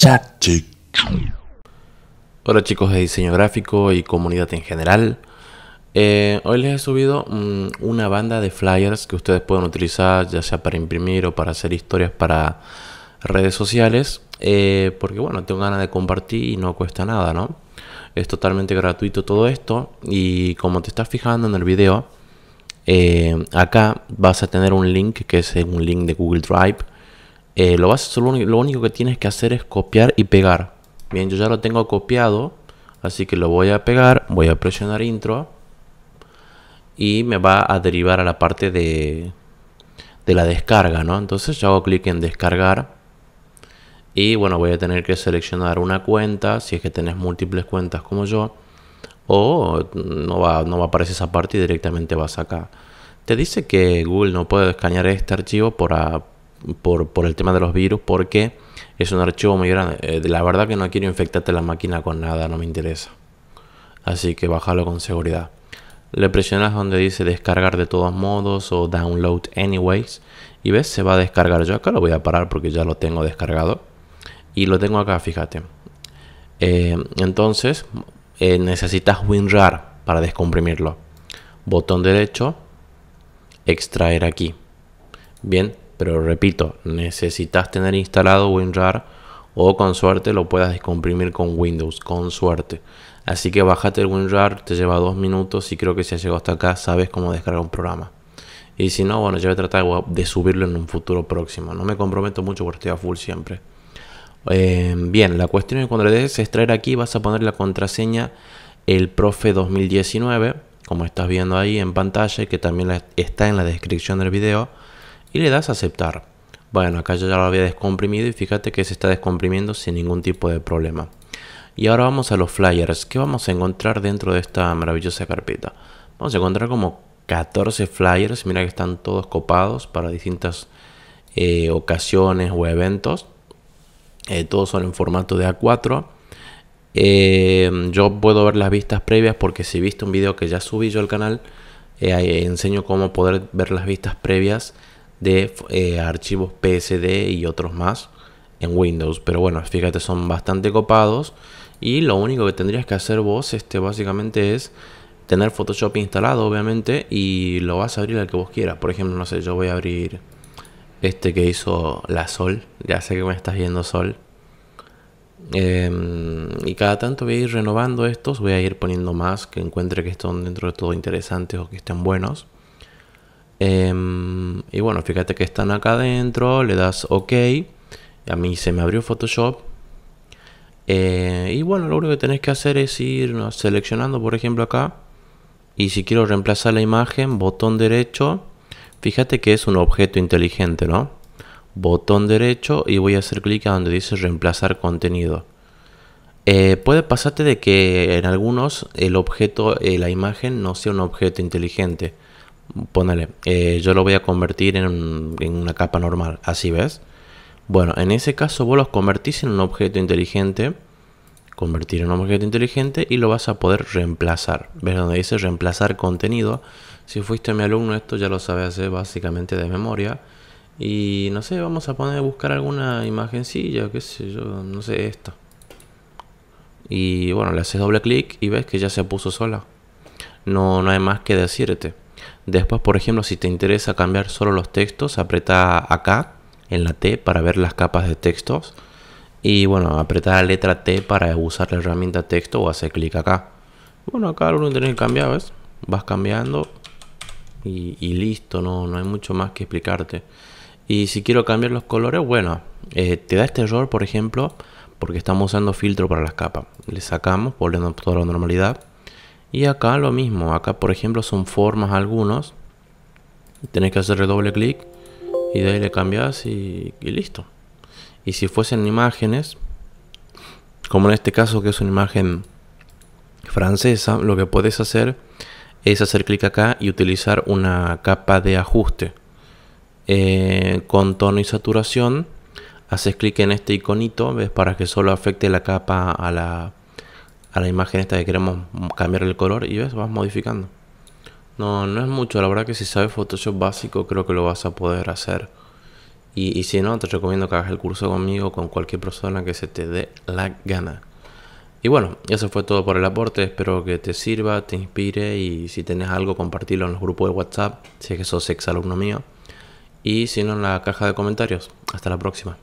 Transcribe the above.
Chat Hola chicos de diseño gráfico y comunidad en general. Eh, hoy les he subido mm, una banda de flyers que ustedes pueden utilizar ya sea para imprimir o para hacer historias para redes sociales. Eh, porque bueno, tengo ganas de compartir y no cuesta nada, ¿no? Es totalmente gratuito todo esto y como te estás fijando en el video, eh, acá vas a tener un link que es un link de Google Drive. Lo, vas, lo único que tienes que hacer es copiar y pegar Bien, yo ya lo tengo copiado, así que lo voy a pegar, voy a presionar intro y me va a derivar a la parte de, de la descarga, ¿no? Entonces yo hago clic en descargar y bueno, voy a tener que seleccionar una cuenta, si es que tenés múltiples cuentas como yo, o no va, no va a aparecer esa parte y directamente vas acá. Te dice que Google no puede escanear este archivo por, por, el tema de los virus porque es un archivo muy grande. Eh, la verdad que no quiero infectarte la máquina con nada, no me interesa. Así que bájalo con seguridad. Le presionas donde dice descargar de todos modos o download anyways. Y ves, se va a descargar. Yo acá lo voy a parar porque ya lo tengo descargado. Y lo tengo acá, fíjate. Eh, entonces, eh, necesitas WinRAR para descomprimirlo. Botón derecho, extraer aquí. Bien, pero repito, necesitas tener instalado WinRAR o con suerte lo puedas descomprimir con Windows, con suerte. Así que bájate el WinRAR, te lleva dos minutos y creo que si has llegado hasta acá sabes cómo descargar un programa. Y si no, bueno, yo voy a tratar de subirlo en un futuro próximo. No me comprometo mucho porque estoy a full siempre. Eh, bien, la cuestión es que cuando le des extraer aquí vas a poner la contraseña el profe 2019, como estás viendo ahí en pantalla que también está en la descripción del video y le das a aceptar. Bueno, acá yo ya lo había descomprimido y fíjate que se está descomprimiendo sin ningún tipo de problema. Y ahora vamos a los flyers. ¿Qué vamos a encontrar dentro de esta maravillosa carpeta? Vamos a encontrar como 14 flyers. Mira que están todos copados para distintas eh, ocasiones o eventos. Eh, todos son en formato de A4. Eh, yo puedo ver las vistas previas porque si viste un video que ya subí yo al canal, enseño cómo poder ver las vistas previas de eh, archivos PSD y otros más en Windows. Pero bueno, fíjate, son bastante copados. Y lo único que tendrías que hacer vos, este, básicamente es tener Photoshop instalado, obviamente, y lo vas a abrir al que vos quieras. Por ejemplo, no sé, yo voy a abrir este que hizo la Sol. Ya sé que me estás viendo Sol. Em, y cada tanto voy a ir renovando estos, voy a ir poniendo más que encuentre que estén dentro de todo interesantes o que estén buenos. Em, y bueno, fíjate que están acá adentro, le das OK. A mí se me abrió Photoshop. Eh, y bueno, lo único que tenés que hacer es ir seleccionando, por ejemplo, acá. Y si quiero reemplazar la imagen, botón derecho. Fíjate que es un objeto inteligente, ¿no? Botón derecho y voy a hacer clic a donde dice reemplazar contenido. Eh, puede pasarte de que en algunos el objeto, eh, la imagen no sea un objeto inteligente. Pónale, eh, yo lo voy a convertir en, una capa normal, así ves. Bueno, en ese caso vos los convertís en un objeto inteligente, convertir en un objeto inteligente y lo vas a poder reemplazar. ¿Ves donde dice reemplazar contenido? Si fuiste mi alumno, esto ya lo sabes hacer básicamente de memoria. Y no sé, vamos a poner buscar alguna imagencilla, qué sé yo, no sé, esto. Y bueno, le haces doble clic y ves que ya se puso sola. No, no hay más que decirte. Después, por ejemplo, si te interesa cambiar solo los textos, apreta acá en la T para ver las capas de textos. Y bueno, apretar la letra T para usar la herramienta texto o hacer clic acá. Bueno, acá lo que tienes que cambiar, ¿ves? Vas cambiando y, listo, no, no hay mucho más que explicarte. Y si quiero cambiar los colores, bueno, eh, te da este error, por ejemplo, porque estamos usando filtro para las capas. Le sacamos, volviendo a toda la normalidad. Y acá lo mismo, acá por ejemplo son formas algunos. Tenés que hacer doble clic y de ahí le cambias y, listo. Y si fuesen imágenes, como en este caso que es una imagen francesa, lo que puedes hacer es hacer clic acá y utilizar una capa de ajuste. Eh, con tono y saturación, haces clic en este iconito, ves, para que solo afecte la capa a la, a la imagen esta que queremos cambiar el color y ves, vas modificando. No, no es mucho, la verdad que si sabes Photoshop básico creo que lo vas a poder hacer. Y, si no, te recomiendo que hagas el curso conmigo, con cualquier persona que se te dé la gana. Y bueno, eso fue todo por el aporte. Espero que te sirva, te inspire y si tienes algo, compartirlo en los grupos de WhatsApp, si es que sos ex alumno mío. Y si no, en la caja de comentarios. Hasta la próxima.